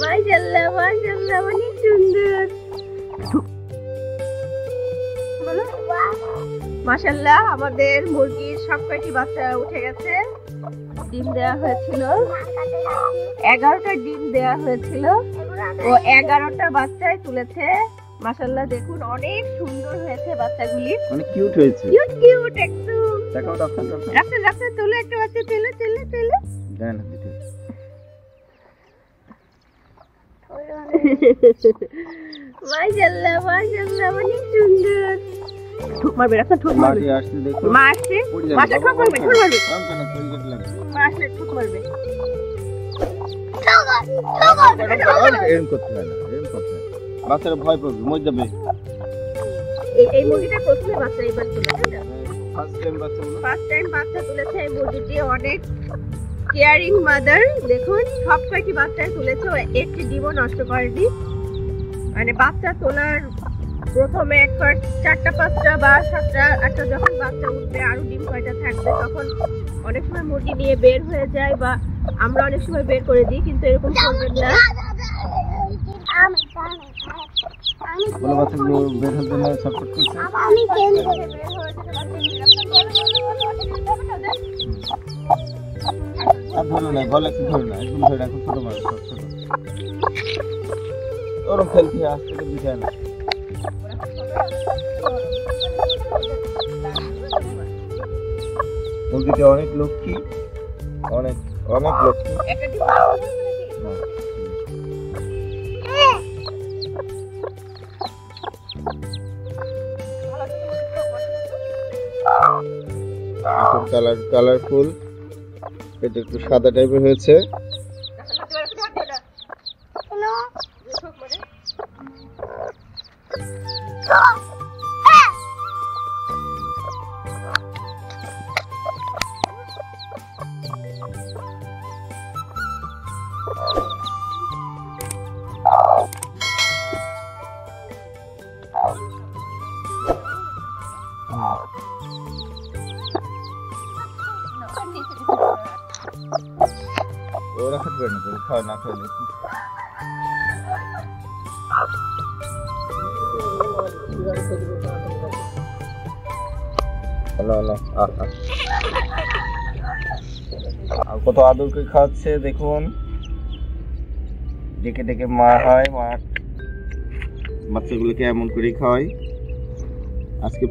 মাশাল্লাহ অনেক সুন্দর। আমাদের মুরগির সব কয়টি বাচ্চা উঠে গেছে? ডিম দেওয়া হয়েছিল। এগারোটা ডিম দেওয়া হয়েছিল। ও এগারোটা বাচ্চাই তুলেছে। মাশাল্লাহ দেখুন অনেক সুন্দর হয়েছে বাচ্চাগুলি। অনেক কিউট হয়েছে। কিউট কিউট একটু দেখাও রাস্তা তুলে একটা বাচ্চা তুলে তুলে তুলে। দেন মাশাল্লাহ মাশাল্লাহ অনেক সুন্দর। ঠুক মারবে রাস্তা ঠুক মারবে। মাটি আসছে দেখো। মা আসছে? পড়ে ঠুক মারবে ঠুক মারবে। মা আসলে ঠুক মারবে। এরম করতে হয় না এরম করতে হয় বাচ্চারা ভয় পাবে মজ যাবে। এই এই মুরগিটা প্রথমে বাচ্চা এবার তুলেছে ফার্স্ট টাইম বাচ্চাগুলো ফার্স্ট টাইম বাচ্চা তুলেছে এই মুরগিটি অনেক কেয়ারিং মাদার দেখুন সব কয়টি বাচ্চাই তুলেছে একটি ডিমও নষ্ট করেনি। মানে বাচ্চা তোলার প্রথমে চারটা পাঁচটা বা সাতটা আটটা যখন বাচ্চা উঠবে আরও ডিম কয়টা থাকবে তখন অনেক সময় মুরগি নিয়ে বের হয়ে যায় বা আমরা অনেক সময় বের করে দিই কিন্তু এরকম করবেন না। ধরো গলা ধরো ধরে রাখো ছোট মানুষ ছোট। ওরম হয় আস্তে করে না মুরগিটা অনেক লক্ষ্মী অনেক অনেক লক্ষ্মী। Colour colourful. এটা একটু সাদা টাইপের হয়েছে। ওরা খেতে পারে না তো, খাওয়া না খাওয়া হ্যালো হ্যালো আর কত আদর করে খাওয়াচ্ছে দেখুন ডেকে ডেকে মা হয় মা বাচ্চাগুলোকে এমন করেই খাওয়াই। আজকে